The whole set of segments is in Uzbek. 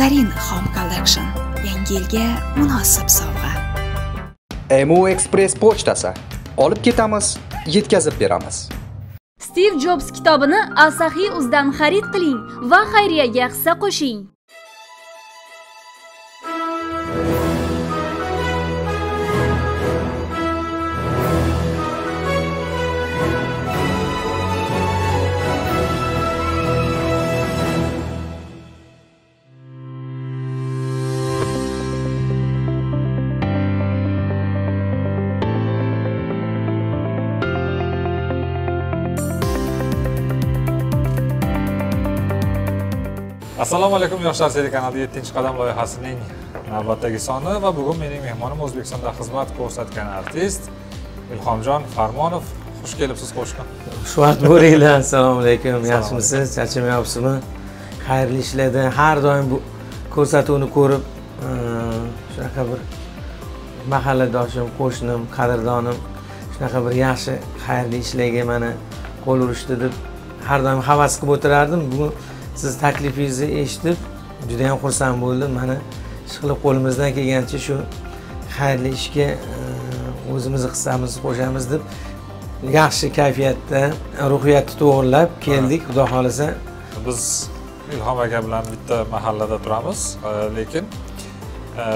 Zarin Home Collection yangi yilga munosib sovg'a. Emu Express pochtasi. Olib ketamiz, yetkazib beramiz. Steve Jobs kitobini Asahi Uzdan xarid qiling va xayriyaga hissa qo'shing. Assalomu alaykum yoshlar telekanali 7 qadam loyihasining navbatdagi soni va bugun mening mehmonim o'zbekistonda xizmat ko'rsatgan artist ilhomjon farmonov. Xush kelibsiz qo'shni xushvaqt bo'linglar assalomu alaykum. Yaxshimisiz? charchamayapsizmi? Xayrli ishlarda har doim bu ko'rsatuvni ko'rib shunaqa bir mahalladoshim qo'shnim qadrdonim shunaqa bir yaxshi xayrli ishlarga mana qo'l urishdi deb har doim havas qilib o'tirardim. Bugun siz taklifingizni eshitib juda yam xursand bo'ldim. Mana ishqilib qo'limizdan kelgancha shu xayrli ishga e, o'zimizni hissamizni qo'shamiz deb yaxshi kayfiyatda ruhiyatni to'g'irlab keldik. Xudo xohlasa. Biz ilhom aka bilan bitta mahallada turamiz e, lekin e,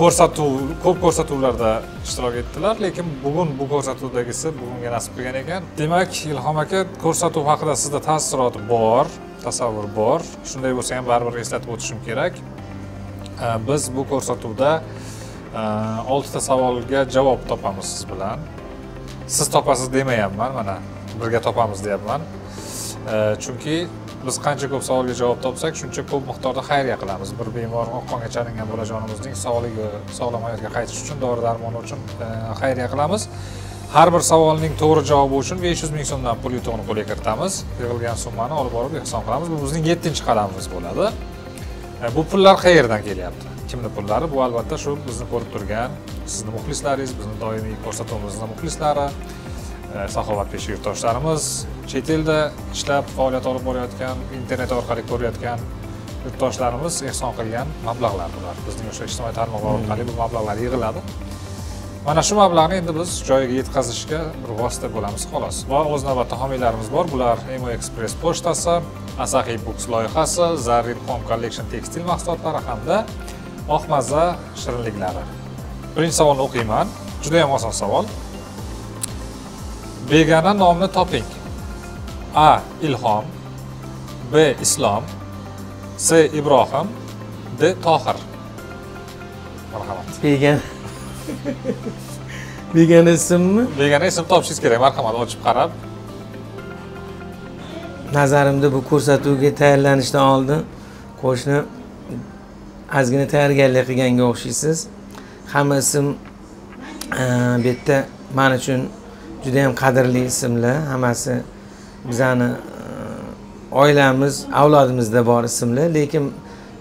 ko'rsatuv ko'p ko'rsatuvlarda ishtirok etdilar lekin bugun bu ko'rsatuvdagisi bugunga nasib qilgan ekan. Demak ilhom aka ko'rsatuv haqida sizda taassurot bor. Tasavvur bor shunday bo'lsa ham baribir eslatib o'tishim kerak. Biz bu ko'rsatuvda e, oltita savolga javob topamiz siz bilan. Siz topasiz demayapman mana birga topamiz deyapman. Chunki biz qancha ko'p savolga javob topsak shuncha ko'p miqdorda xayriya qilamiz. Bir bemor oqqonga chalingan bolajonimizning sog'ligi sog'lom hayotga qaytish uchun dori darmoni uchun e, xayriya qilamiz. Har bir savolning to'g'ri javobi uchun besh yuz ming so'mdan pul yutug'ini qo'lga kiritamiz. Yig'ilgan summani olib borib ehson qilamiz. Bu bizning yettinchi qadamimiz bo'ladi. E, bu pullar qayerdan kelyapti? Kimni pullari? Bu albatta shu bizni ko'rib turgan sizni muxlislaringiz bizni doimiy ko'rsatuvimizni muxlislari e, saxovatpesha yurtdoshlarimiz. Chet elda ishlab faoliyat olib borayotgan internet orqali ko'rayotgan yurtdoshlarimiz ehson qilgan mablag'lar bular. Bizning o'sha ijtimoiy tarmoqlar orqali bu mablag'lar yig'iladi. Mana shu mablag'ni endi biz joyiga yetkazishga bir vosita bo'lamiz xolos. Va o'z navbatida homiylarimiz bor. Bular emo express pochtasi asahi books loyihasi zarin home collection tekstil mahsulotlari hamda oqmaza shirinliklari. Birinchi savolni o'qiyman. Juda yam oson savol. Begona nomni toping. A. Ilhom. B. Islom. C. Ibrohim. D. Tohir. Marhamat. Begona. begona ismmi? Begona ism topishingiz kerak marhamat ochib qarab. Nazarimda bu ko'rsatuvga tayyorlanishdan oldin qo'shni ozgina tayyorgarlik qilganga o'xshaysiz. Hamma ism bu yerda man uchun juda yam qadrli ismlar. Hammasi bizani oilamiz avlodimizda bor ismlar. Lekin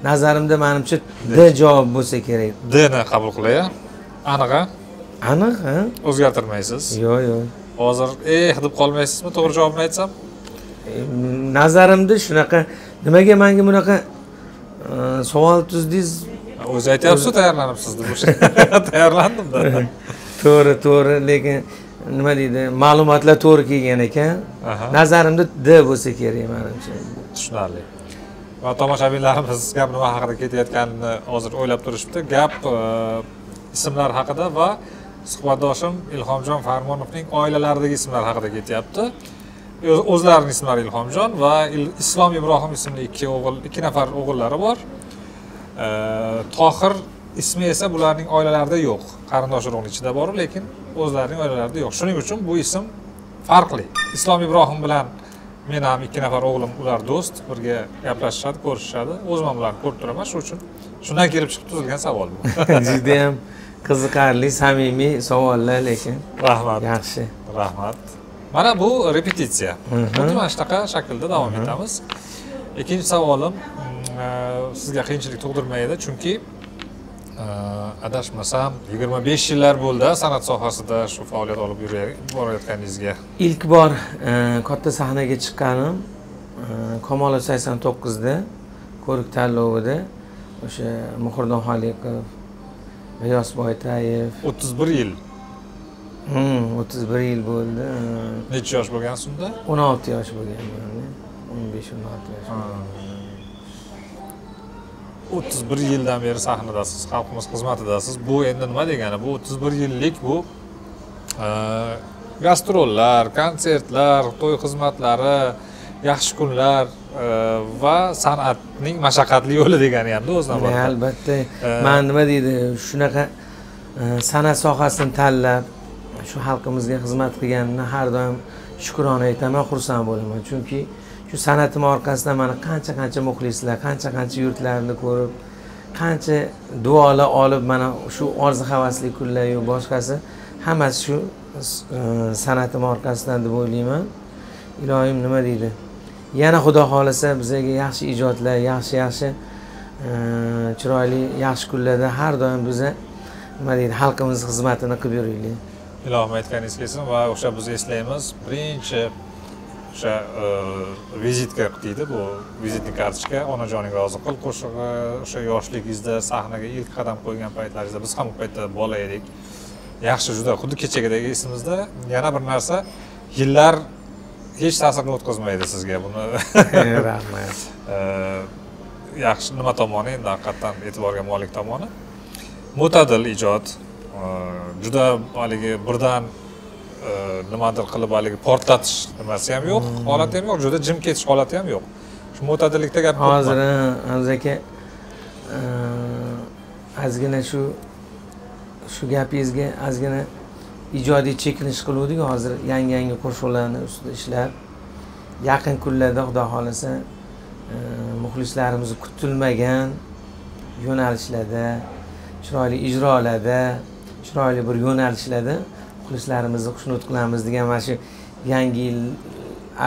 nazarimda manimcha d javob bo'lsa kerak. Dni qabul qilay aniq a aniq ha o'zgartirmaysiz. Yo'q yo'q hozir eh deb qolmaysizmi? To'g'ri javobni aytsam? Nazarimda shunaqa nimaga manga bunaqa savol tuzdingiz o'zi aytyapsiz tayyorlanibsiz deb. O'sha tayyorlandimda to'g'ri to'g'ri lekin nima deydi ma'lumotlar to'g'ri kelgan ekan. Nazarimda d bo'lsa kerak manimcha. Tushunarli. Va tomoshabinlarimiz gap nima haqida ketayotganini hozir o'ylab turishibdi. Gap ismlar haqida va suhbatdoshim ilhomjon farmonovning oilalaridagi ismlar haqida ketyapti. O'zlarining ismlari ilhomjon va islom ibrohim ismli ikki o'g'il ikki nafar o'g'illari bor. Tohir ismi esa bularning oilalarida yo'q. Qarindosh urug'ni ichida bor lekin o'zlarining oilalarida yo'q. Shuning uchun bu ism farqli. Islom ibrohim bilan men ham ikki nafar o'g'lim ular do'st birga gaplashishadi ko'rishishadi. O'zim ham ularni ko'rib turaman. Shuning uchun shundan kelib chiqib tuzilgan savol bu. Judayam qiziqarli samimiy savollar lekin rahmat. yaxshi. Rahmat. Mana bu repetitsiya. Xuddi mana shunaqa shaklda davom etamiz. Ikkinchi savolim sizga qiyinchilik tug'dirmaydi chunki adashmasam yigirma besh yillar bo'ldi san'at sohasida shu faoliyat olib borayotganingizga ilk bor katta sahnaga chiqqanim kamolov sakson to'qqizda ko'rik tanlovida o'sha muhriddin xoliqov g'iyos boytayev o'ttiz bir yil. Hmm, o'ttiz bir yil bo'ldi. Necha yosh bo'lgansiz unda o'n olti yosh bo'lganman o'n besh o'n olti yosh o'ttiz bir yildan beri sahnadasiz xalqimiz xizmatidasiz. Bu endi nima degani? Bu o'ttiz bir yillik bu e, gastrollar konsertlar to'y xizmatlari yaxshi kunlar va san'atning mashaqqatli yo'li degani hamda o'z navbatida. Albatta Э, man nima deydi shunaqa e, san'at sohasini tanlab shu xalqimizga xizmat qilganimni har doim shukrona aytaman xursand bo'laman. Chunki shu san'atim orqasidan mana qancha qancha muxlislar qancha qancha yurtlarni ko'rib qancha duolar olib mana shu orzu havasli kunlaryu boshqasi hammasi shu san'atim orqasidan deb o'ylayman. Ilohim nima deydi yana xudo xohlasa bizlarga yaxshi ijodlar yaxshi yaxshi e, chiroyli yaxshi kunlarda har doim bizni nima deydi xalqimiz xizmatini qilib yuraylik ilohim aytganingiz kelsin va o'sha biz eslaymiz. Birinchi o'sha e, vizitka deydi bu vizitni kartochka onajoning rozi qil qo'shig'i o'sha yoshligingizda sahnaga ilk qadam qo'ygan paytlaringizda biz ham u paytda bola edik. Yaxshi juda xuddi kechagidek esimizda yana bir narsa yillar hech ta'sirini o'tkazmaydi sizga buni. Rahmat. E, yaxshi nima tomoni? Endi haqiqatdan e'tiborga molik tomoni. Mo'tadil ijod. E, juda haligi birdan e, nimadir qilib haligi portlatish nimasi ham yo'q holati ham yo'q juda jim ketish holati ham yo'q. Shu mo'tadillikda gap hozir aziz aka e, ozgina shu shu gapingizga ozgina ijodiy chekinish qiluvdik. Hozir yangi yangi qo'shiqlarni ustida ishlab yaqin kunlarda xudo xohlasa muxlislarimizni muxlislarimiz kutilmagan yo'nalishlarda chiroyli ijrolarda chiroyli bir yo'nalishlarda muxlislarimizni xushnud qilamiz degan mana shu yangi yil e,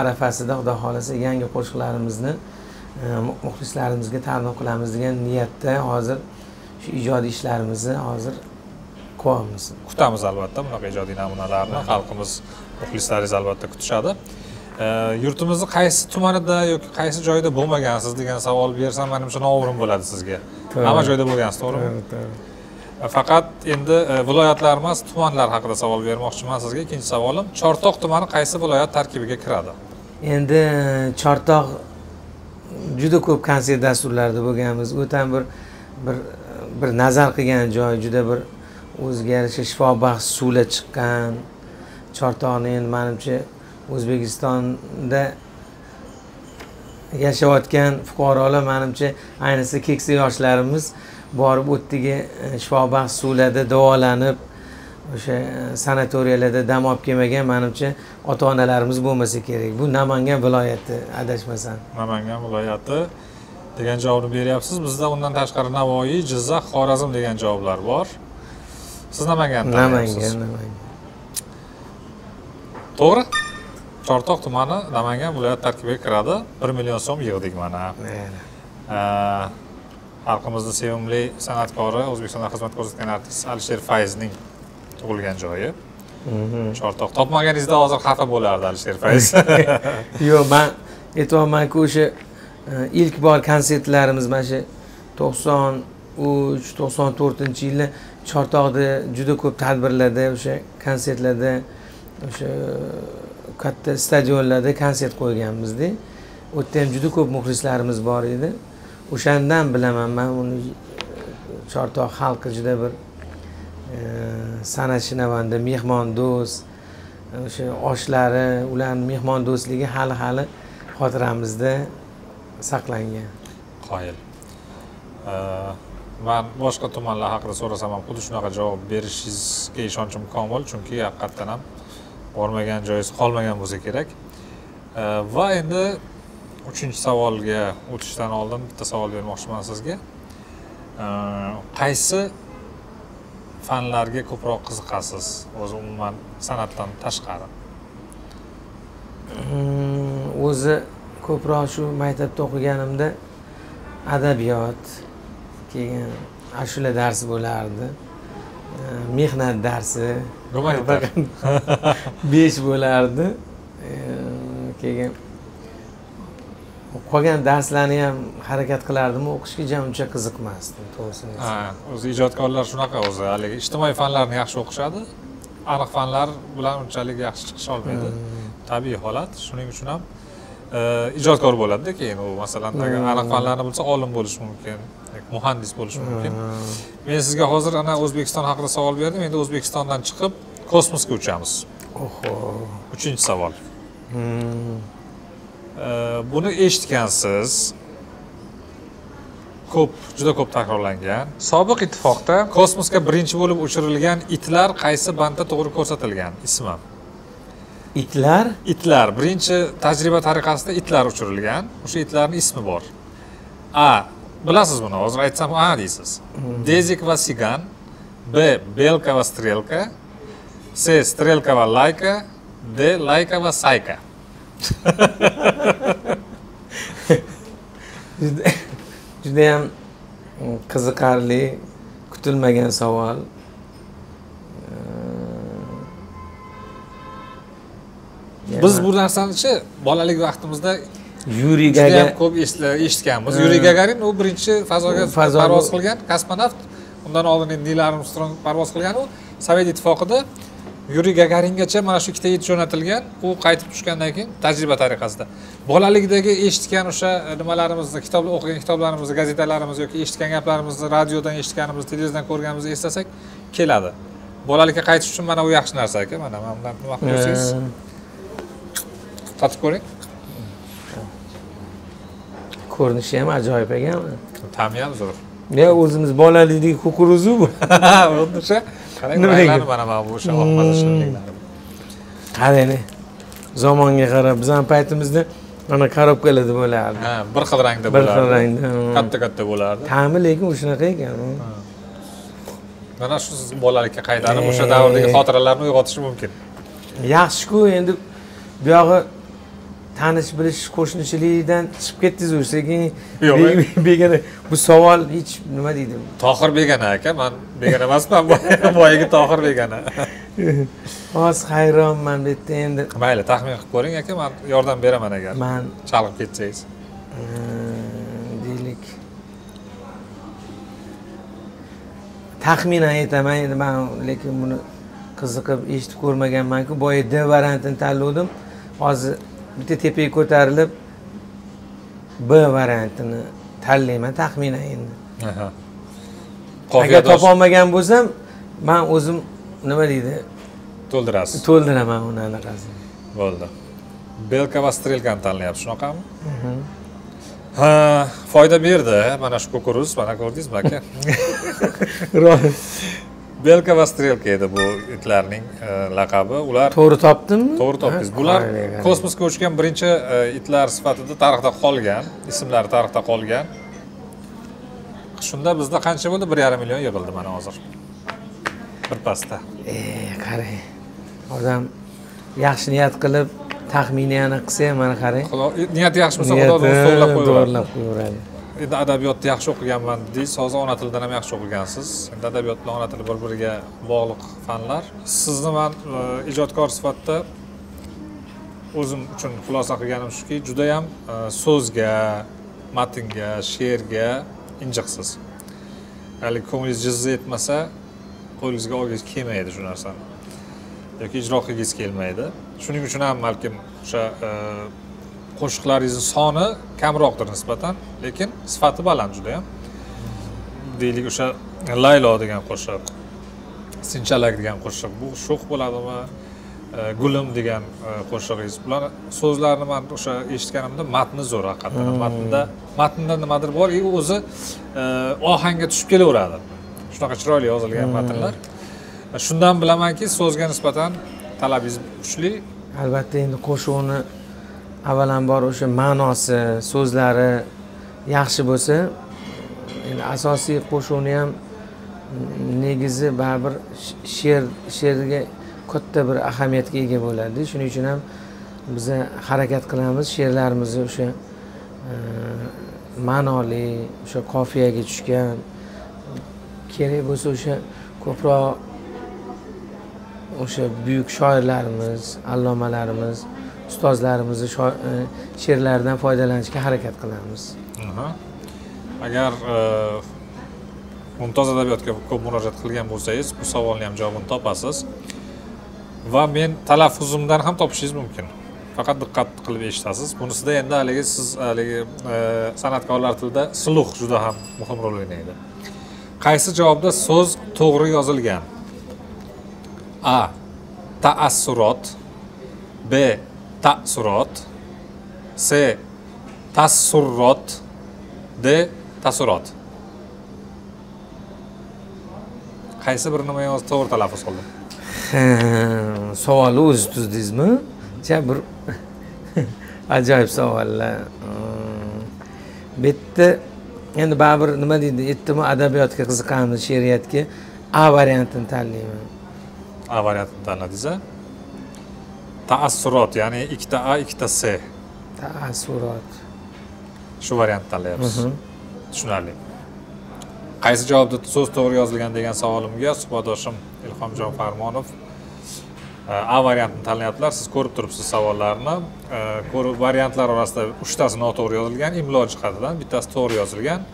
arafasida xudo xohlasa yangi qo'shiqlarimizni e, muxlislarimizga taqdim qilamiz degan niyatda hozir shu ijodiy ishlarimizni hozir qilyapmiz kutamiz albatta. Bunaqa ijodiy namunalarni xalqimiz muxlislaringiz albatta kutishadi. Yurtimizni qaysi tumanida yoki qaysi joyda bo'lmagansiz degan savol bersam manimcha noo'rin bo'ladi sizga. Hamma joyda bo'lgansiz to'g'rimi? Faqat endi e, viloyatlar emas tumanlar haqida savol bermoqchiman sizga. Ikkinchi savolim chortoq tumani qaysi viloyat tarkibiga kiradi? Endi chortoq juda ko'p konsert dasturlarida bo'lganmiz. O'tan bir bir bir nazar qilgan joy juda bir o'ziga yarasha shifobaxsh suvlar chiqqan. Chortoqni endi manimcha o'zbekistonda yashayotgan fuqarolar manimcha ayniqsa keksa yoshlarimiz borib u yerdagi e, shifobaxsh suvlarda davolanib o'sha e, sanatoriyalarda dam olib kelmagan manimcha ota onalarimiz bo'lmasa kerak. Bu namangan viloyati adashmasam. Namangan viloyati degan javobni beryapsiz. Bizda undan tashqari navoiy jizzax xorazm degan javoblar bor. Siz namanganni namangan namangan to'g'ri. Chortoq tumani namangan viloyat tarkibiga kiradi. Bir million so'm yig'dik mana. Xalqimizni sevimli san'atkori o'zbekistonda xizmat ko'rsatgan artist alisher fayzning tug'ilgan joyi. Mhm. chortoq topmaganingizda hozir xafa bo'lardi alisher fayz. Yo'q man aytyapmanku o'sha e, ilk bor konsertlarimiz mana shu to'qson uch to'qson to'rtinchi chortoqda juda ko'p tadbirlarda o'sha konsertlarda o'sha e, katta stadionlarda konsert qo'yganmizda. U yerda ham juda ko'p muxlislarimiz bor edi. O'shandan bilaman man uni e, chortoq xalqi juda bir e, san'atshunavanda mehmondo'st o'sha oshlari ularni mehmondo'stligi hali hali xotiramizda saqlangan. Qoyil. E, man boshqa tumanlar haqida so'rasam ham xuddi shunaqa javob berishingizga ishonchim komil chunki haqiqatdan ham bormagan joyingiz qolmagan bo'lsa kerak. Va endi uchinchi savolga o'tishdan oldin bitta savol bermoqchiman sizga. Qaysi fanlarga ko'proq qiziqasiz? O'zi umuman san'atdan tashqari. O'zi ko'proq shu maktabda o'qiganimda adabiyot keyin ashula darsi bo'lardi. Mehnat darsi. Besh bo'lardi. Keyin qolgan darslarni ham harakat qilardimu o'qishga jam uncha qiziqmasdim to'g'risini o'zi ijodkorlar shunaqa o'zi haligi ijtimoiy fanlarni yaxshi o'qishadi aniq fanlar bilan unchalik yaxshi chiqisha olmaydi. Tabiiy holat shuning uchun ham ijodkor bo'ladida keyin u masalan agar aniq fanlarni bilsa olim bo'lishi mumkin muhandis bo'lishi mumkin. Men sizga hozir ana o'zbekiston haqida savol berdim. Endi o'zbekistondan chiqib kosmosga uchamiz. Oho. Uchinchi savol. Hmm. Buni eshitgansiz ko'p juda ko'p takrorlangan. Sobiq ittifoqda kosmosga birinchi bo'lib uchirilgan itlar qaysi bandda to'g'ri ko'rsatilgan ismi itlar? Itlar. Birinchi tajriba tariqasida itlar uchirilgan. O'sha itlarni ismi bor. A bilasiz buni hozir aytsam a deysiz. Dezik va sigan. B belka va strelka. C strelka va layka. D layka va sayka. Juda judayam qiziqarli kutilmagan savol biz bu narsanichi bolalik vaqtimizda yuriy juda gaga ham ko'p eshitganmiz. Yuriy gagarin u birinchi fazoga parvoz qilgan kosmonavt undan oldin endi nil armstrong parvoz qilgan u. Sovet ittifoqida yuriy gagaringacha mana shu ikkita it jo'natilgan. U qaytib tushgandan keyin tajriba tariqasida. Bolalikdagi eshitgan o'sha e, nimalarimizni kitob o'qigan kitoblarimizni gazetalarimiz yoki eshitgan gaplarimizni radiodan eshitganimizni televizordan ko'rganimizni eslasak keladi. Bolalikka qaytish uchun mana bu yaxshi narsa aka. Mana mana bundan nima qilib ko'rsangiz tatib ko'ring ko'rinishi ham ajoyib ekan. Ta'mi ham zo'r. Ya o'zimiz bolalikdagi kukuruzu bu. O'sha. Qarang mana mana bu o'sha oq maza shirinliklari qarang zamonga qarab bizani paytimizda mana korobkalarda bo'lardi ha bir xil rangda bir xil rangda katta katta bo'lardi. Ta'mi lekin o'shanaqa ekan mana shu siz bolalikka qaytarib o'sha davrdagi xotiralarini uyg'otishi mumkin. Yaxshiku endi buyog'i tanish bilish qo'shnichilikdan chiqib ketdingiz sekin Yo'q, be- be- begona bu savol hech nima deydi. Tohir begona aka man begona emasman boyagi tohir begona. Hozir hayronman bu yerda endi. Mayli taxmin qilib ko'ring aka man yordam beraman agar man chalg'ib ketsangiz. Deylik. Taxminan aytaman endi man lekin buni qiziqib eshitib ko'rmaganmanku. Boya d variantini tanlovdim. Hozir bitta tepaga ko'tarilib b variantini tanlayman taxminan endi. Agar topolmagan bo'lsam man o'zim nima deydi? To'ldirasiz. To'ldiraman uni anaqasini bo'ldi. Belka va strelkani tanlayapsiz shunaqami? Ha foyda berdi. Mana shu kukuruz mana ko'rdingizmi aka belka va strelka edi bu itlarning e, laqabi. Ular to'g'ri topdimmi to'g'ri topdingiz. Bular kosmosga uchgan birinchi e, itlar sifatida tarixda qolgan ismlari tarixda qolgan. Shunda bizda qancha bo'ldi? Bir yarim million yig'ildi mana hozir. Birpasda e qarang. Odam yaxshi niyat qilib taxminiyani qilsa ham mana qarang. Niyati yaxshi bo'lsa xudo to'g'irlab qo'yaveradi endi adabiyotni yaxshi o'qiganman dedingiz hozir ona tilidan ham yaxshi o'qigansiz. Endi adabiyot bilan ona tili bir biriga bog'liq fanlar. Sizni man e, ijodkor sifatida o'zim uchun xulosa qilganim shuki judayam e, so'zga matnga she'rga injiqsiz. Haligi ko'nglingiz jizz etmasa qo'lingizga olgingiz kelmaydi shu narsani. Yoki ijro qilgingiz kelmaydi. Shuning uchun ham balkim o'sha e, qo'shiqlaringizni soni kamroqdir nisbatan lekin sifati baland judayam. Deylik o'sha laylo degan qo'shiq sinchalak degan qo'shiq bu sho'x bo'ladimi E, gulim degan e, qo'shig'ingiz bular so'zlarni man o'sha eshitganimda matni zo'r haqiqatdan ham. matnda matnda nimadir bor и o'zi e, ohangga tushib kelaveradi. Shunaqa chiroyli yozilgan matnlar. Shundan bilamanki so'zga nisbatan talabingiz kuchli. Albatta endi qo'shiqni avvalambor o'sha ma'nosi so'zlari yaxshi bo'lsa endi asosiy qo'shuvni ham negizi baribir she'r she'rga katta bir ahamiyatga ega bo'ladi. Shuning uchun ham biza harakat qilamiz she'rlarimizni o'sha e, ma'noli o'sha qofiyaga tushgan kerak bo'lsa o'sha ko'proq o'sha buyuk shoirlarimiz allomalarimiz ustozlarimizni e, she'rlaridan foydalanishga harakat qilamiz agar e, mumtoz adabiyotga ko'p murojaat qilgan bo'lsangiz bu savolni ham javobini topasiz. Va men talaffuzimdan ham topishingiz mumkin. Faqat diqqat qilib eshitasiz. Bunisida endi haligi siz haligi e, san'atkorlar tilida sluh juda ham muhim rol o'ynaydi. Qaysi javobda so'z to'g'ri yozilgan? A. Taassurot b. taassurot c tassurrot. D. Taassurot qaysi birini men hozir to'g'ri talaffuz qildim savolni o'zi tuzdingizmi ja bir ajoyib savollar. Hmm. bu yerda endi baribir nima deydi? Aytdimu adabiyotga qiziqamiz she'riyatga a variantini tanlayman. A variantini tanladingiz a taassurot ya'ni ikkita a ikkita c taassurot. Shu variantni tanlayapsiz tushunarli. Qaysi javobda so'z to'g'ri yozilgan degan savolimga suhbatdoshim ilhomjon farmonov e, a variantini tanlayaptilar. Siz ko'rib turibsiz savollarni. E, ko'rib variantlar orasida uchtasi noto'g'ri yozilgan imlo jihatidan bittasi to'g'ri yozilgan.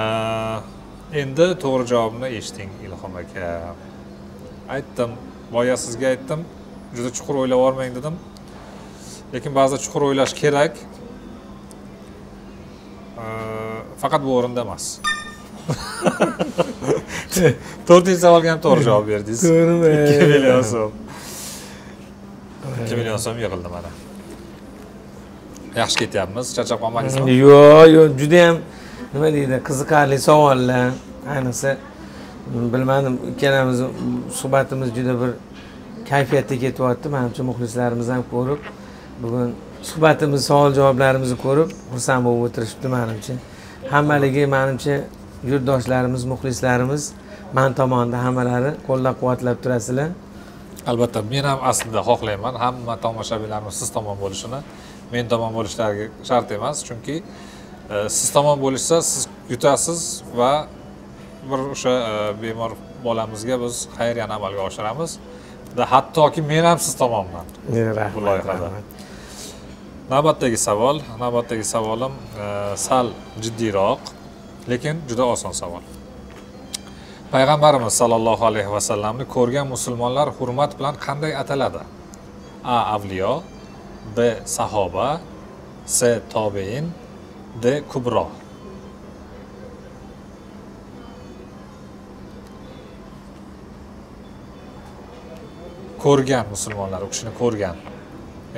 E, endi to'g'ri javobni eshiting ilhom aka. Aytdim boya sizga aytdim juda chuqur o'ylab olmang dedim. Lekin ba'zida chuqur o'ylash kerak. Faqat bu o'rinda emas. To'rtinchi savolga ham to'g'ri javob berdingiz. To'g'rimi? ikki million so'm. Ikki million so'm yig'ildi mana. Yaxshi ketyapmiz. Charchab qolmadingizmi yo'q yo'q. Judayam nima deydi qiziqarli savollar. Ayniqsa bilmadim ikkalamiz suhbatimiz juda bir kayfiyatda ketyapti. Manimcha muxlislarimiz ham ko'rib bugun suhbatimiz savol javoblarimizni ko'rib xursand bo'lib o'tirishibdi manimcha hammaligi manimcha yurtdoshlarimiz muxlislarimiz man tomonidan hammalari qo'llab quvvatlab turasizlar. Albatta men ham aslida xohlayman. Hamma tomoshabinlarimiz siz tomon bo'lishini. Men tomon bo'lishlari shart emas chunki e, siz tomon bo'lishsa siz yutasiz va bir o'sha e, bemor bolamizga biz xayriyani amalga oshiramiz. Hattoki men ham siz tomonman. Rahmat Bu loyihada. navbatdagi savol navbatdagi savolim e, sal jiddiyroq lekin juda oson savol. Payg'ambarimiz sollallohu alayhi vasallamni ko'rgan musulmonlar hurmat bilan qanday ataladi? A avliyo b sahoba c tobein d kubro ko'rgan musulmonlar u kishini ko'rgan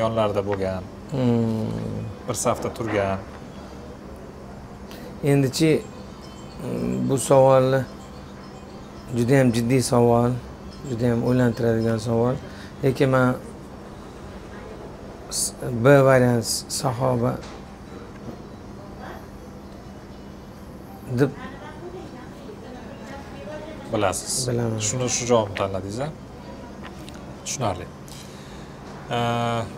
yonlarida bo'lgan Hmm. bir safda turgan endichi mm, bu savolni judayam jiddiy savol judayam o'ylantiradigan savol lekin man b variant sahoba deb bilasiz Bilaman. shuni shu javobni tanladingiz a tushunarli.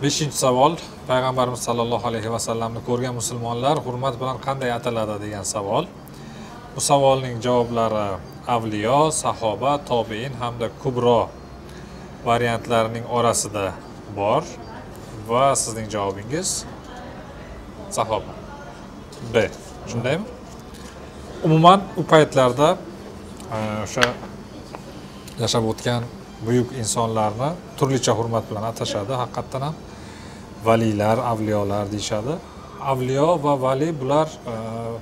Beshinchi savol. Payg'ambarimiz sollallohu alayhi vasallamni ko'rgan musulmonlar hurmat bilan qanday ataladi degan savol. Bu savolning javoblari avliyo sahoba tobein hamda kubro variantlarining orasida bor. Va sizning javobingiz sahoba. B. Shundaymi? Umuman u paytlarda e, o'sha yashab o'tgan buyuk insonlarni turlicha hurmat bilan atashadi haqiqatdan ham valiylar avliyolar deyishadi. Avliyo va vali bular e,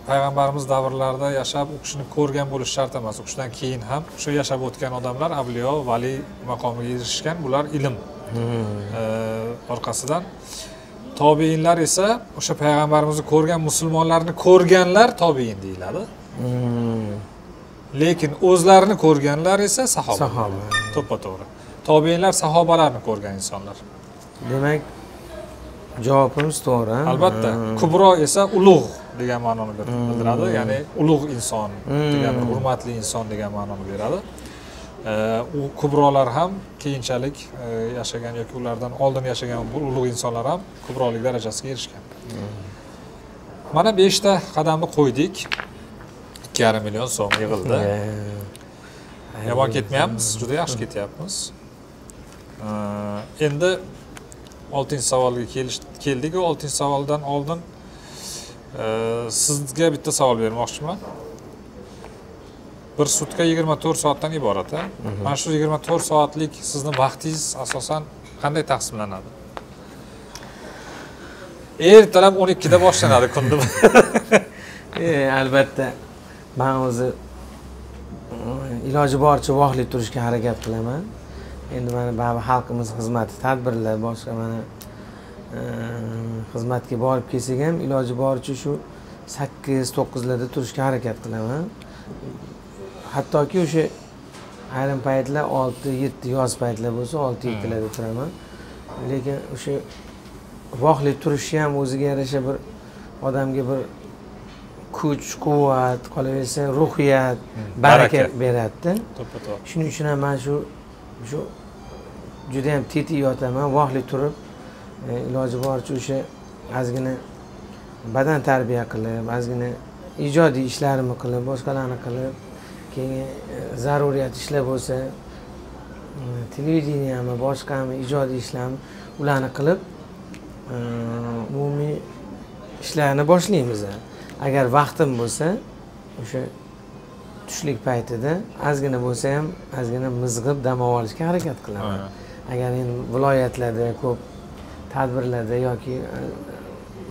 payg'ambarimiz davrlarida yashab u kishini ko'rgan bo'lishi shart emas. U kishidan keyin ham shu yashab o'tgan odamlar avliyo vali maqomiga erishishgan bular ilm e, orqasidan. Tobeinlar esa o'sha payg'ambarimizni ko'rgan musulmonlarni ko'rganlar tobein deyiladi. Mm, lekin o'zlarini ko'rganlar esa sahoba. Sahoba. to'ppa to'g'ri. Tobeinlar sahobalarni ko'rgan insonlar. Demak javobimiz to'g'ri. Albatta. Hmm. kubro esa ulug' degan ma'noni ber- bildiradi. Ya'ni ulug' inson degan bir hurmatli inson degan ma'noni beradi. U kubrolar ham keyinchalik e, yashagan yoki ulardan oldin yashagan bu ulug' insonlar ham kubrolik darajasiga erishgan. Mana beshta qadamni qo'ydik ikki yarim million so'm yig'ildi. Yomon ketmayapmiz juda yaxshi ketyapmiz. Endi oltinchi savolga kelish keldik oltinchi savoldan oldin sizga bitta savol bermoqchiman. Bir sutka yigirma to'rt soatdan iborat a mana shu yigirma to'rt soatlik sizni vaqtingiz asosan qanday taqsimlanadi? Ertalab o'n ikkida boshlanadi kunni E, albatta man o'zi mm, iloji boricha voqlik turishga harakat qilaman. Endi mana baribir xalqimiz xizmati tadbirlar boshqa mana e, xizmatga borib kelsak ham iloji boricha shu sakkiz to'qqizlarda turishga harakat qilaman. Hattoki o'sha ayrim paytlar olti yetti yoz paytlar bo'lsa olti yettilarda turaman. Lekin o'sha voqlik turishi ham o'ziga yarasha bir odamga bir kuch quvvat qolaversa ruhiyat baraka baraka. beradida. To'ppa to'g'ri shuning uchun ham man shu shu judayam tetik yotaman voqlik turib e, iloji boricha o'sha ozgina badan tarbiya qilib ozgina ijodiy ishlarimni qilib boshqalarni qilib keyin e, zaruriyat ishlar bo'lsa e, televideniyami boshqami ijodiy ishlarni ularni qilib umumiy ishlarni boshlaymiz agar vaqtim bo'lsa o'sha tushlik paytida ozgina bo'lsa ham ozgina mizg'ib dam olishga harakat qilaman. Agar endi viloyatlarda ko'p tadbirlarda yoki e,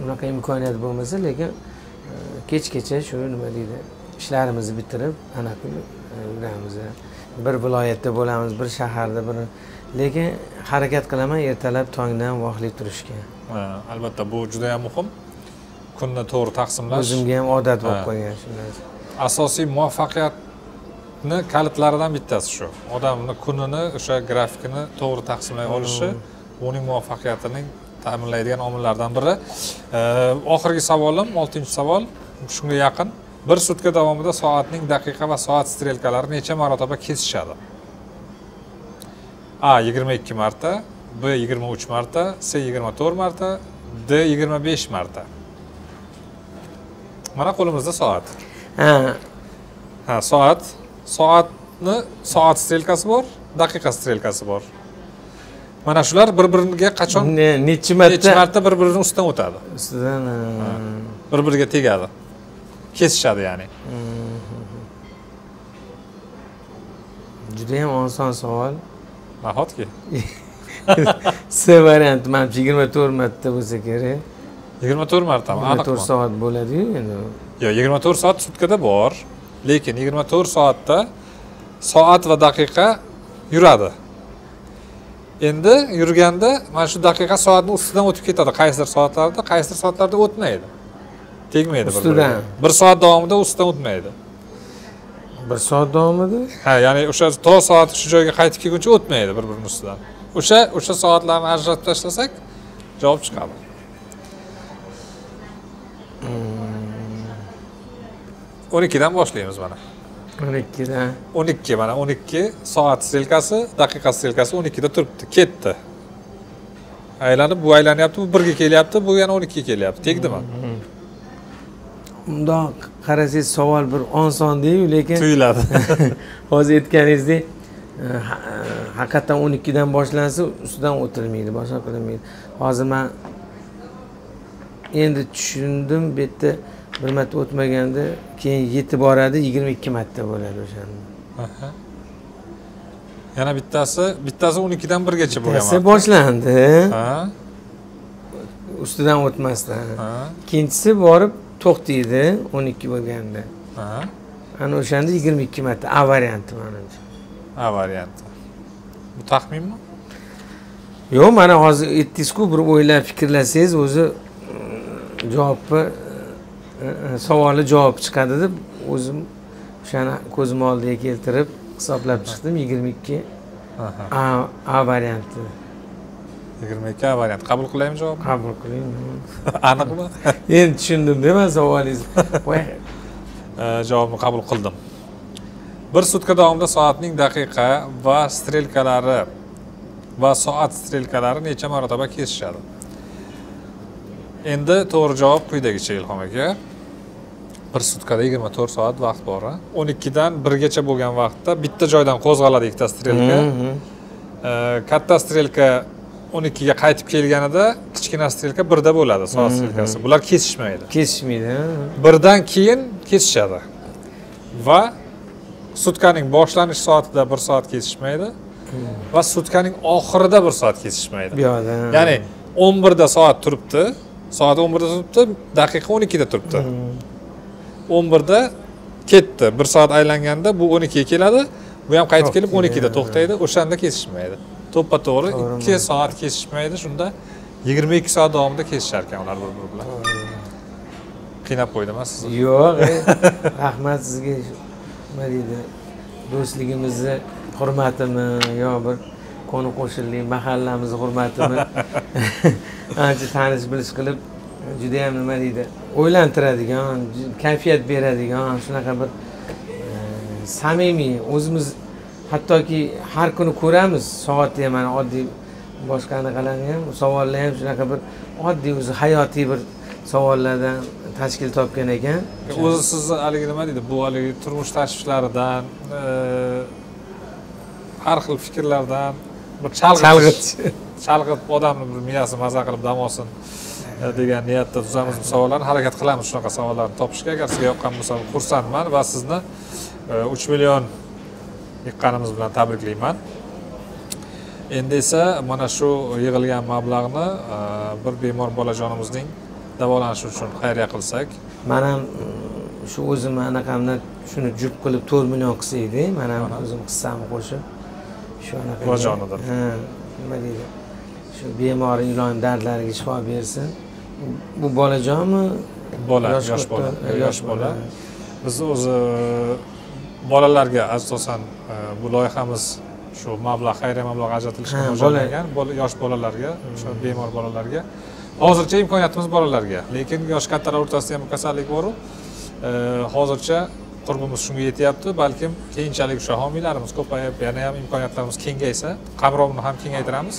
unaqa imkoniyat bo'lmasa lekin e, kechgacha shu nima deydi ishlarimizni bitirib anaqa e, yuramiz bir viloyatda bo'lamiz bir shaharda bir lekin harakat qilaman ertalab tongdan voqlik turishga. Albatta bu juda ham muhim kunni to'g'ri taqsimlash. O'zimga ham odat bo'lib qolgan shundan asosiy muvaffaqiyatni kalitlaridan bittasi shu. Odamni kunini o'sha grafikini to'g'ri taqsimlay olishi uning muvaffaqiyatining ta'minlaydigan omillardan biri. Oxirgi savolim oltinchi savol. Shunga yaqin bir sutka davomida soatning daqiqa va soat strelkalari necha marotaba kesishadi? A yigirma ikki marta b yigirma uch marta c yigirma to'rt marta d yigirma besh marta mana qo'limizda soat. Ha. Ha soat soatni soat strelkasi bor daqiqa strelkasi bor. Mana shular bir biriga qachon ne- nechi marta? Marta bir birini ustidan o'tadi. Ustidan bir biriga tegadi. Kesishadi ya'ni. Judayam oson savol. Nahotki? C varianti manimcha yigirma to'rt marta bo'lsa kerak yigirma to'rt martami yigirma to'rt soat bo'ladiyu endi. Yo'q yigirma to'rt soat sutkada bor lekin yigirma to'rt soatda soat va daqiqa yuradi. Endi yurganda mana shu daqiqa soatni ustidan o'tib ketadi. Qaysidir soatlarda qaysidir soatlarda o'tmaydi. Tegmaydi Ustidan. bir soat davomida ustidan o'tmaydi. Bir soat davomida? Ha ya'ni o'sha to soat shu joyga qaytib kelguncha o'tmaydi bir birini ustidan. O'sha o'sha soatlarni ajratib tashlasak javob chiqadi o'n ikkidan boshlaymiz mana. O'n ikkida o'n ikki mana o'n ikki soat strelkasi daqiqa strelkasi o'n ikkida turibdi ketdi. Aylanib bu aylanyapti bu birga kelyapti bu yana o'n ikkiga kelyapti tegdimi? Mundoq qarasangiz savol bir osondiyu lekin tuyuladi. hozir aytganingizdek e, ha- e, haqiqatdan o'n ikkidan boshlansa ustidan o'tilmaydi boshqa qilinmaydi hozir man endi tushundim bu yerda bir marta o'tmaganda keyin yetib boradi yigirma ikki marta bo'ladi o'shanda. Yana bittasi bittasi o'n ikkidan birgacha bo'lgan bittasi boshlandi. Ustidan o'tmasdan ikkinchisi borib to'xtaydi o'n ikki bo'lganda ana o'shanda yigirma ikki marta a varianti manimcha. A varianti. Bu taxminmi? Yo'q mana hozir aytdingizku bir o'ylab fikrlasangiz o'zi javobni e, e, savoli javob chiqadi deb o'zim o'shani ko'zim oldiga keltirib hisoblab chiqdim. Yigirma ikki a varianti. Yigirma ikki a varianti qabul qilaymi javobni? Qabul qiling. Aniqmi endi tushundimda man savolingizni E, javobni qabul qildim. Bir sutka davomida soatning daqiqa va strelkalari va soat strelkalari necha marotaba kesishadi endi to'g'ri javob quyidagicha ilhom aka. Bir sutkada yigirma to'rt soat vaqt bor a? o'n ikkidan birgacha bo'lgan vaqtda bitta joydan qo'zg'aladi ikkita strelka. Mhm. E, katta strelka o'n ikkiga qaytib kelganida kichkina strelka birda bo'ladi soat strelkasi. Bular kesishmaydi. Kesishmaydi birdan keyin kesishadi. Va sutkaning boshlanish soatida bir soat kesishmaydi va sutkaning oxirida bir soat kesishmaydi. Bu yoqda ha. ya'ni o'n birda soat turibdi soat o'n birda turibdi daqiqa o'n ikkida turibti o'n birda ketdi. Bir soat aylanganda bu o'n ikkiga keladi. Bu ham qaytib kelib o'n ikkida to'xtaydi o'shanda kesishmaydi. To'ppa to'g'ri ikki soat kesishmaydi shunda. Yigirma ikki soat davomida kesishar ekan ular bir biri bilan qiynab qo'ydimi sizni yo'q e, rahmat sizga. Nima deydi do'stligimizni hurmatimi yo bir qo'ni qo'shnilik mahallamizni hurmatimi? Ancha tanish bilish qilib judayam nima deydi o'ylantiradigan kayfiyat beradigan shunaqa bir e, samimiy o'zimiz hattoki har kuni ko'ramiz soatni ham mana oddiy boshqa anaqalarni ham savollar ham shunaqa bir oddiy o'zi hayotiy bir savollardan tashkil topgan ekan. O'zi sizni haligi nima deydi bu haligi turmush tashvishlaridan e, har xil fikrlardan bir chalg'itish chalg'it. chalg'itib odamni bir miyasi maza qilib dam olsin e, degan niyatda tuzamiz bu savollarni. Harakat qilamiz shunaqa savollarni topishga. Agar sizga yoqqan bo'lsa xursandman va sizni e, uch million yiqqanimiz bilan tabriklayman. Endi esa mana shu yig'ilgan mablag'ni e, bir bemor bolajonimizning davolanishi uchun xayriya qilsak. Man ham mm, shu o'zimni anaqamdan shuni jup qilib to'rt million qilsa edi. Man ham o'zim hissamni qo'shib shu anaqa Bojonidan. nima deydi? Shu bemor iloyim dardlariga shifo bersin. Bu bolajonmi bola yosh bola. Yosh bola. biz o'zi bolalarga asosan e, bu loyihamiz shu mablag' xayriya mablag'i ajratilishga mo'ljallangan yosh bolalarga o'sha bemor bolalarga. Hozircha imkoniyatimiz bolalarga. Lekin yosh kattalar o'rtasida ham kasallik boru. E, hozircha qurbimiz shunga yetyapti balkim keyinchalik o'sha homiylarimiz ko'payib yana ham imkoniyatlarimiz kengaysa qamrovni ham kengaytiramiz.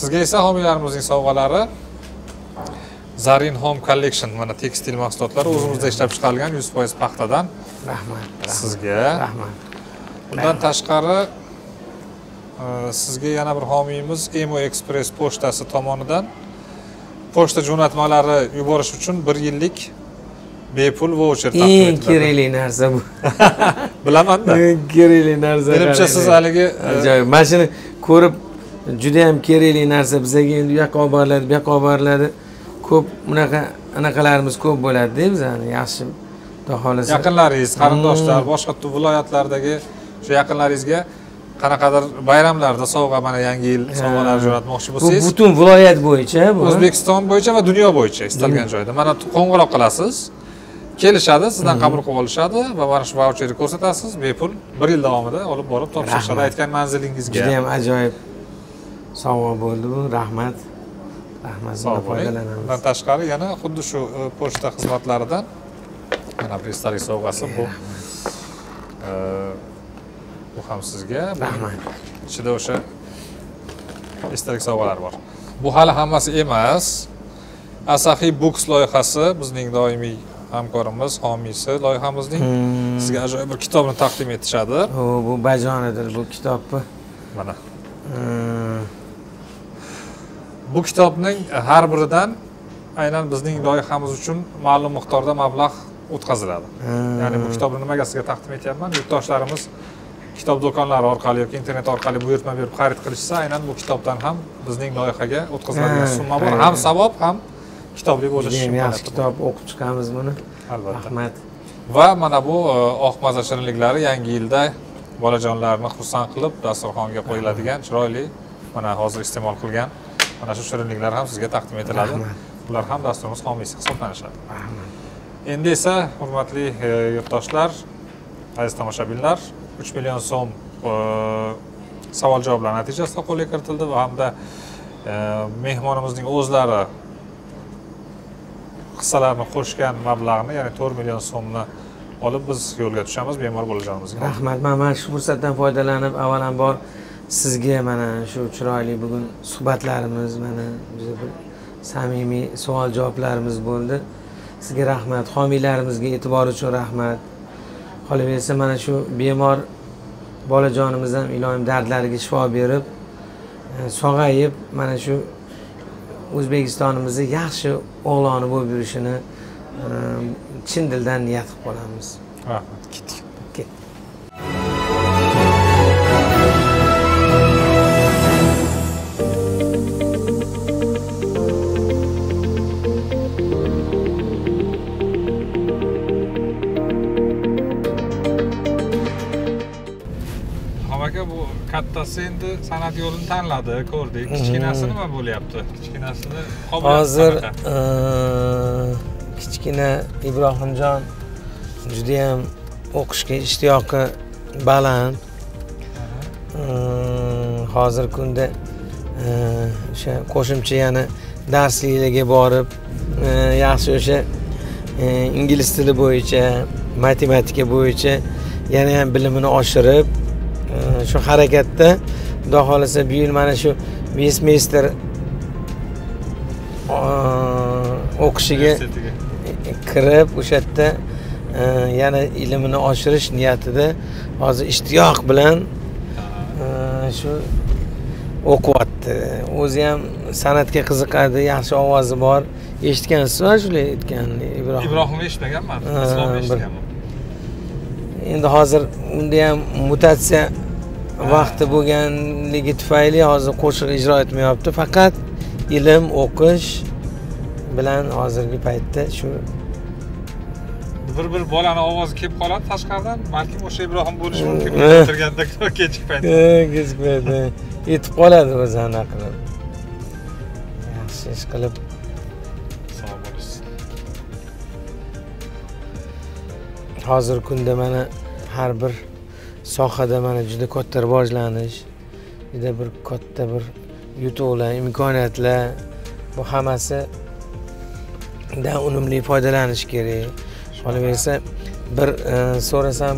Sizga esa homiylarimizning sovg'alari zarin home collection mana tekstil mahsulotlari o'zimizda ishlab chiqarilgan yuz foiz paxtadan rahmat. sizga. Rahmat. Bundan tashqari e, sizga yana bir homiyimiz emo express pochtasi tomonidan pochta jo'natmalari yuborish uchun bir yillik bepul voucher taqdim eng kerakli narsa bu. Bilamanda eng kerakli narsa menimcha siz haligi e, ajoyib. Mana shuni ko'rib juda yam kerakli narsa bizaga endi u yoqqa olib boriladi bu yoqqa olib boriladi ko'p bunaqa anaqalarimiz ko'p bo'ladida bizani yaxshi xudo xohlasa. Yaqinlaringiz qarindoshlar boshqa viloyatlardagi o'sha yaqinlaringizga qanaqadir bayramlarda sovg'a mana yangi yil sovg'alar jo'natmoqchi bu bo'lsangiz. butun viloyat bo'yicha bu o'zbekiston bo'yicha va dunyo bo'yicha istalgan joyda. Mana qo'ng'iroq qilasiz kelishadi sizdan qabul qilib olishadi va mana shu vaucherni ko'rsatasiz bepul bir yil davomida olib borib topshirishadi. Aytgan manzilingizga. Juda yam ajoyib sovg'a bo'ldi bu. Rahmat. Rahmat. Sog' foydalanamiz. Undan tashqari yana xuddi shu e, pochta xizmatlaridan mana bir esdalik sovg'asi bu. E, bu ham sizga. Rahmat. ichida o'sha esdalik sovg'alar bor. Bu hali hammasi emas. Asaxiy books loyihasi bizning doimiy hamkorimiz homiysi loyihamizning Hmm. sizga ajoyib bir kitobni taqdim etishadi o bu bajonidir bu kitobni mana Hmm. bu kitobning har biridan aynan bizning loyihamiz uchun ma'lum miqdorda mablag' o'tkaziladi Hmm. ya'ni bu kitobni nimaga sizga taqdim etyapman yurtdoshlarimiz kitob do'konlari orqali yoki internet orqali buyurtma berib xarid qilishsa aynan bu kitobdan ham bizning loyihaga o'tkaziladigan summa bor ha. ham savob ham kitobli bo'lish judayam yaxshi kitob o'qib chiqamiz buni. Albatta. Rahmat. Va mana bu e, oq maza shirinliklari yangi yilda bolajonlarni xursand qilib dasturxonga qo'yiladigan chiroyli mana hozir iste'mol qilgan mana shu shirinliklar ham sizga taqdim etiladi. Bular ham dasturimiz homiysi hisoblanishadi. Endi esa hurmatli e, yurtdoshlar aziz tomoshabinlar uch million so'm e, savol javoblar natijasida qo'lga kiritildi va hamda mehmonimizning o'zlari hissalarini qo'shgan mablag'ni ya'ni to'rt million so'mni olib biz yo'lga tushamiz bemor bolajonimizga rahmat. Man mana shu fursatdan foydalanib avvalambor sizga mana shu chiroyli bugun suhbatlarimiz mana juda bir samimiy savol javoblarimiz bo'ldi. Sizga rahmat. Homiylarimizga e'tibor uchun rahmat. Qolaversa mana shu bemor bolajonimiz ham iloyim dardlariga shifo berib e, sog'ayib mana shu o'zbekistonimizni yaxshi o'g'loni bo'lib yurishini ehm, chin dildan niyat qilib qolamiz kattasi endi san'at yo'lini tanladi ko'rdik kichkinasi nima bo'lyapti kichkinasini hozir e, kichkina ibrohimjon judayam o'qishga ishtiyoqi baland E, hozirgi kunda e, o'sha qo'shimcha yana darsliklarga borib e, yaxshi o'sha e, ingliz tili bo'yicha matematika bo'yicha yana ham bilimini oshirib e, shu harakatda xudo xohlasa bu yil mana shu vestminster o, o'qishiga kirib o'sha yerda e, yana ilmini oshirish niyatida hozir ishtiyoq bilan e, shu o'qiyapti. O'zi ham san'atga qiziqadi yaxshi ovozi bor. Eshitgansiz shunday aytganini ibrohim? Ibrohimni eshitmaganman. Islomni eshitganman. Endi hozir unda ham mutatsiya vaqti bo'lganligi tufayli hozir qo'shiq ijro etmayapti. Faqat ilm o'qish bilan hozirgi paytda shu bir bir bolani ovozi kelib qoladi tashqaridan. Balkim o'sha ibrohim bo'lishi mumkin. o'tirganda kechki paytda yetib qoladi o'zi anaqa qilib yaxshi ish qilib. Sog' bo'lasiz hozirgi kunda mana har bir sohada mana juda katta rivojlanish juda bir katta bir yutuqlar imkoniyatlar bu hammasidan unumli foydalanish kerak. Qolaversa bir e, so'rasam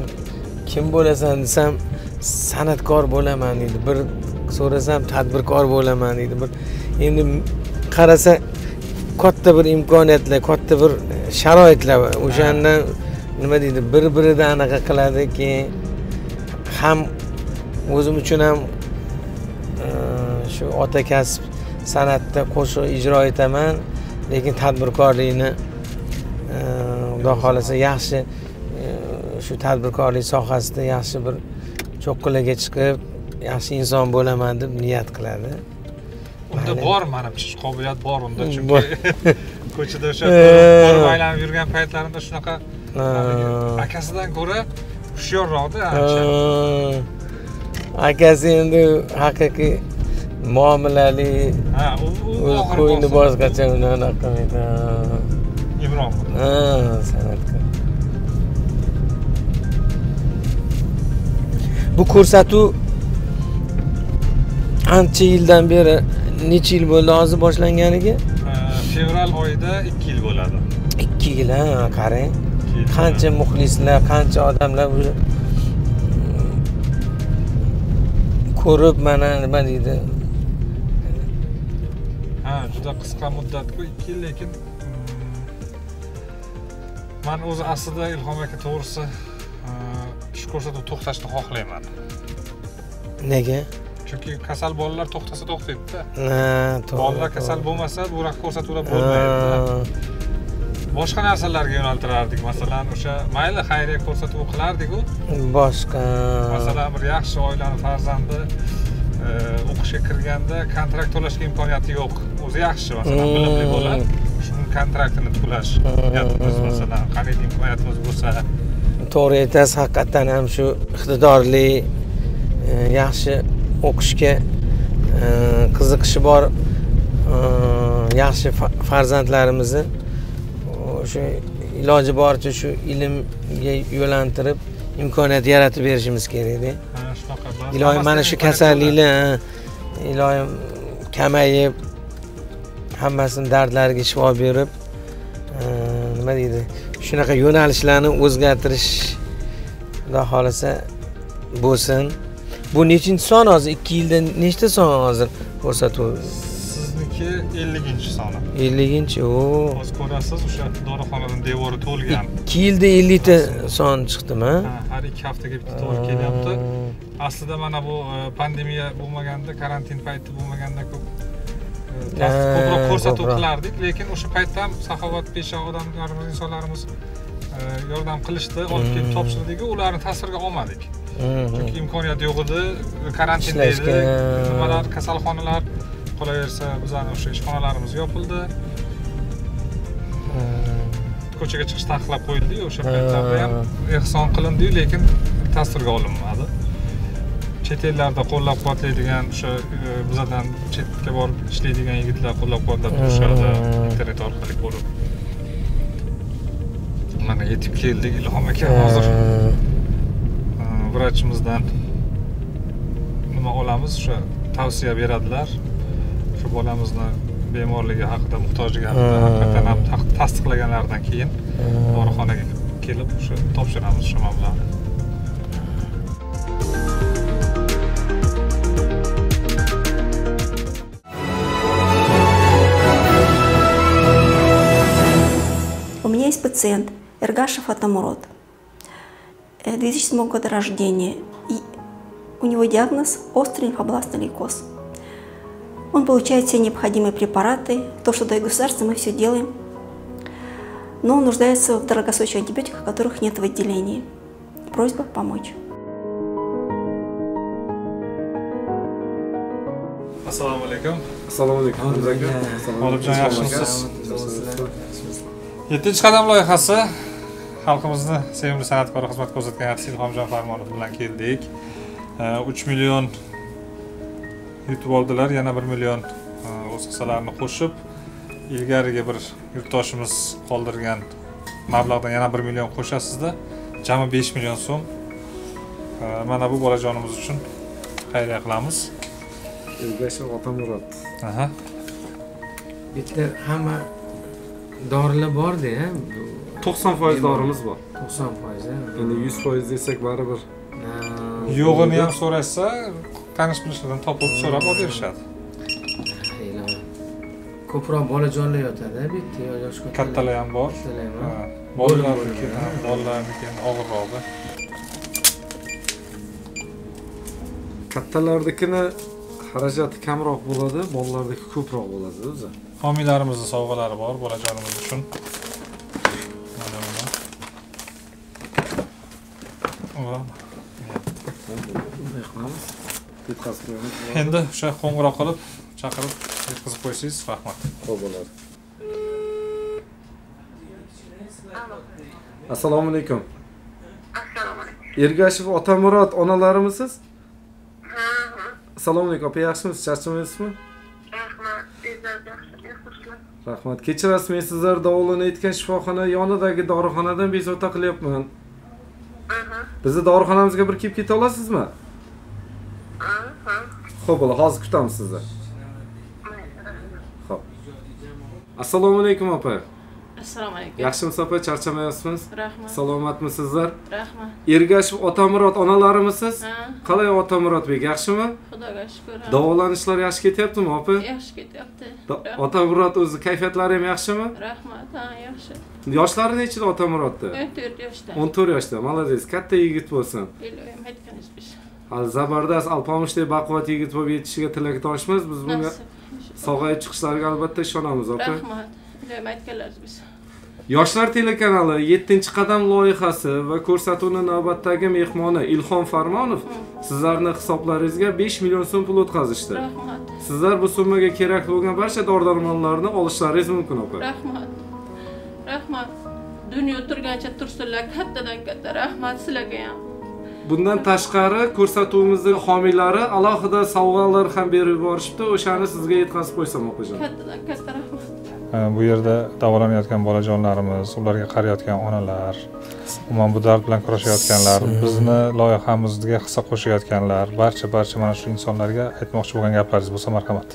kim bo'lasan desam san'atkor bo'laman deydi. Bir so'rasam tadbirkor bo'laman deydi. Bir endi qarasa katta bir imkoniyatlar katta bir sharoitlar o'shandan nima deydi bir biridan anaqa qiladiki ham o'zim uchun ham e, shu ota kasb san'atda qo'shiq ijro etaman lekin tadbirkorlikni e, xudo xohlasa yaxshi e, shu tadbirkorlik sohasida yaxshi bir cho'qqilarga chiqib yaxshi inson bo'laman deb niyat qiladi. Unda bor manimcha shu qobiliyat bor unda chunki ko'chada o'sha aylanib yurgan paytlarida shunaqa akasidan ko'ra hushyorroqda akasi endi haqiqiy muomalali ha u bo'lsin. boshqacha uni anaqa qilmaydi Ha. ibrohim. Ha, san'atkor. Bu ko'rsatuv ancha yildan beri necha yil bo'ldi hozir boshlanganiga fevral oyida ikki yil bo'ladi. Ikki yil ha qarang qancha muxlislar qancha odamlar уже ko'rib mana nima deydi. Ha juda qisqa muddatku ikki yil lekin mm, man o'zi aslida ilhom aka to'g'risi e, shu ko'rsatuv to'xtashni xohlayman. Nega? Chunki kasal bolalar to'xtasa to'xtaydida. Ha, to'g'ri, bolalar kasal bo'lmasa bunaqa ko'rsatuvlar bo'lmaydi boshqa narsalarga yo'naltirardik. Masalan o'sha mayli xayriya ko'rsatuvi qilardiku boshqa. Masalan bir yaxshi oilani farzandi e, o'qishga kirganda kontrakt to'lashga imkoniyati yo'q. O'zi yaxshi masalan Hmm. bilimli bola. Shuni kontraktini to'lash niyatimiz Hmm. masalan qanday imkoniyatimiz bo'lsa. To'g'ri aytasiz haqiqatdan ham shu iqtidorli e, yaxshi o'qishga e, qiziqishi bor yaxshi fa- farzandlarimizni o'sha iloji boricha shu ilmga yo'naltirib imkoniyat yaratib berishimiz kerakda. Shunaqa. Iloyim mana shu kasalliklar iloyim kamayib hammasini dardlariga shifo berib nima deydi shunaqa yo'nalishlarni o'zgartirish xudo xohlasa bo'lsin. Bu nechinchi son hozir? Ikki yilda nechta son hozir ko'rsatuv ikki elliginchi soni. Elliginchi o hozir ko'rasiz o'sha dorixonadan devori to'lgan. Ikki yilda ellikta son chiqdimi? Ha, har ikki haftaga bitta to'lib kelyapti. Aslida mana bu e, pandemiya bo'lmaganda karantin payti bo'lmaganda ko'p e, ko'proq ko'rsatuv qilardik lekin o'sha paytda ham saxovat pesha odamlarimiz insonlarimiz e, yordam qilishdi olib kelib Hmm. topshirdiku ularni tasvirga olmadik. Mhm. chunki imkoniyat yo'q edi karantinda edi nimalar kasalxonalar qolaversa bizani o'sha ishxonalarimiz yopildi. Ko'chaga chiqish taqiqlab qo'yildiyu o'sha paytlarda ham ehson qilindiyu lekin tasvirga olinmadi. Chet ellarda qo'llab quvvatlaydigan o'sha e, bizadan chetga borib ishlaydigan yigitlar qo'llab quvvatlab turishadi internet orqali ko'rib. Mana yetib keldik ilhom aka hozir. Vrachimizdan nima olamiz? O'sha tavsiya beradilar shu bolamizni bemorligi haqida muhtojligi haqida Hmm. haqiqatdan ham ta- tasdiqlaganlaridan keyin dorixonaga kelib o'sha topshiramiz o'sha mablag'ni У меня есть пациент Эргашев Атамурод, э, 2007 года рождения. И у него диагноз острый лимфобластный лейкоз. Он получает все необходимые препараты, то, что дает государство, мы все делаем. Но он нуждается в дорогостоящих антибиотиках, которых нет в отделении. Просьба помочь. assalomu alaykum assalomu alaykum Hamza aka Olibjon, yaxshimisiz? yettinchi qadam loyihasi xalqimizni sevimli san'atkori xizmat ko'rsatgan artist ilhomjon farmonov bilan keldik uch million yutib oldilar yana bir million e, o'z hissalarini qo'shib ilgarigi bir yurtdoshimiz qoldirgan mablag'dan yana bir million qo'shasizda jami besh million so'm. E, mana bu bolajonimiz uchun xayriya qilamiz. Ergashev otamurod Aha. bitta hamma dorilar borda to'qson foiz dorimiz bor. to'qson foiz endi yuz foiz desak baribir. Yo'g'ini ham so'rashsa tanish bilishlardan topib so'rab olib berishadi. Ko'proq bolajonlar yotadi bu yerda yo yosh kattalar ham bor. Bolalarniki ham og'irrog'i kattalarnikini xarajati kamroq bo'ladi bolalarniki ko'proq bo'ladi o'zi. Homiylarimizni sovg'alari bor bolajonimiz uchun. Mana buni. Va bunday qilamiz endi o'sha qo'ng'iroq qilib chaqirib yetkazib qo'ysangiz rahmat ho'p bo'ladi. Assalomu alaykum. Assalomu alaykum. Ergashev otamurod onalarimisiz assalomu alaykum opa yaxshimisiz? Charchamaysizmi rahmat rahmat. Kechirasiz men sizlar davolanayotgan shifoxona yonidagi dorixonadan bezovta qilyapman. Bizni dorixonamizga bir kelib keta olasizmi ho'p bo'ladi hozir kutamiz sizni. Ho'p. Assalomu alaykum opa. Assalomu alaykum. Yaxshimisiz opa? Charchamayapsizmi? Rahmat. Salomatmisizlar? Rahmat. Ergashev otamurod onalarimisiz ha. Qalay otamurodbek yaxshimi? Xudoga shukur ha. davolanishlar yaxshi ketyaptimi opa? Yaxshi ketyapti. Otamurod o'zi kayfiyatlari ham yaxshimi? Rahmat ha yaxshi. Yoshlari nechida otamurodni o'n to'rt yoshda. O'n to'rt yoshda. Molodets katta yigit bo'lsin. Iloyim aytganingiz biz hali zabardast alpomishdek baquvvat yigit bo'lib yetishiga tilakdoshmiz. Biz bunga sog'ayib chiqishlariga albatta ishonamiz opa rahmat. Aytganlaringiz yoshlar telekanali yettinchi qadam loyihasi va ko'rsatuvni navbatdagi mehmoni ilhom farmonov sizlarni hisoblaringizga besh million so'm pul o'tkazishdi. Rahmat. Sizlar bu summaga kerak bo'lgan barcha dori darmonlarni olishlaringiz mumkin opa rahmat. Rahmat. Dunyo turgancha tursinlar kattadan katta. Rahmat. Sizlarga ham bundan tashqari ko'rsatuvimizni homiylari alohida sovg'alar ham berib yuborishibdi. O'shani sizga yetkazib qo'ysam opajon kattadan katta rahmat. Bu yerda davolanayotgan bolajonlarimiz ularga qarayotgan onalar umuman bu dard bilan kurashayotganlar bizni loyihamizga hissa qo'shayotganlar barcha barcha mana shu insonlarga aytmoqchi bo'lgan gaplaringiz bo'lsa marhamat.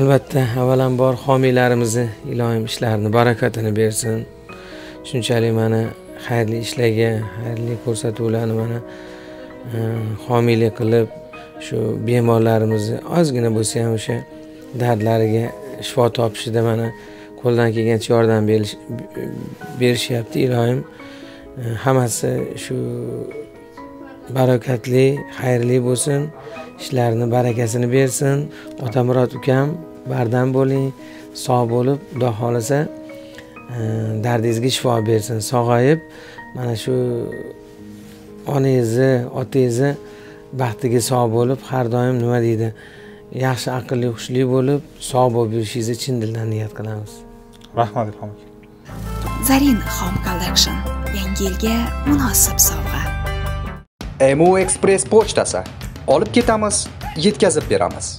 Albatta avvalambor homiylarimizni iloyim ishlarini barakatini bersin. Shunchalik mana xayrli ishlarga xayrli ko'rsatuvlarni mana e, homiylik qilib shu bemorlarimizni ozgina bo'lsa ham o'sha dardlariga shifo topishida mana qo'ldan kelgancha yordam berish- berishyapti. Iloyim e, hammasi shu barakatli xayrli bo'lsin ishlarini barakasini bersin. Otamurod ukam bardam bo'ling sog' bo'lib xudo xohlasa dardingizga shifo bersin sog'ayib mana shu onangizni otangizni baxtiga sog' bo'lib har doim nima deydi yaxshi aqlli hushli bo'lib sog' bo'lib yurishingizni chin dildan niyat qilamiz rahmat ilhom aka Zarin Home Collection yangi yilga munosib sovg'a. Emu Express pochtasi. Olib ketamiz, yetkazib beramiz.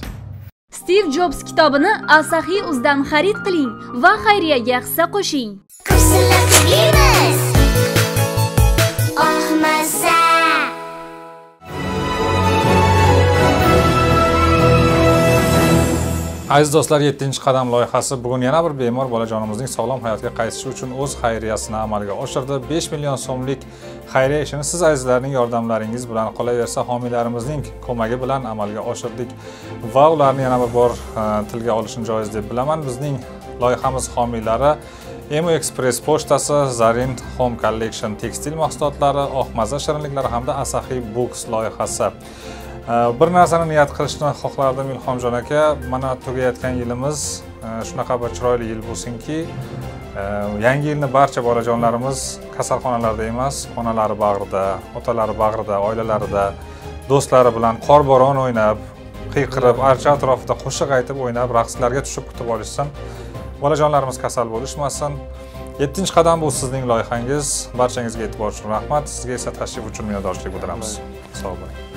Stiv Jobs kitobini Asahi Uzdan xarid qiling va xayriyaga hissa qo'shing. Kursilar aziz do'stlar 7 qadam loyihasi bugun yana bir bemor bolajonimizning sog'lom hayotga qaytishi uchun o'z xayriyasini amalga oshirdi. 5 million so'mlik xayriya ishini siz azizlarning yordamlaringiz bilan qolaversa homiylarimizning ko'magi bilan amalga oshirdik. Va ularni yana bir bor e, tilga olishim joiz deb bilaman. Bizning loyihamiz homiylari Emo Express pochtasi, Zarin Home Collection tekstil mahsulotlari, oqmaza shirinliklari hamda asaxiy Books loyihasi. Э, bir narsani niyat qilishni xohlardim ilhomjon aka. Mana tugayotgan yilimiz e, shunaqa bir chiroyli yil bo'lsinki e, yangi yilni barcha bolajonlarimiz kasalxonalarda emas onalari bag'rida otalari bag'rida oilalarida do'stlari bilan qorbo'ron o'ynab qiyqirib archa atrofida qo'shiq aytib o'ynab raqslarga tushib kutib olishsin. Bolajonlarimiz kasal bo'lishmasin. Yettinchi qadam bu sizning loyihangiz. Barchangizga e'tibor uchun rahmat. Sizga esa tashrif uchun minnatdorchilik bildiramiz. Sog' bo'ling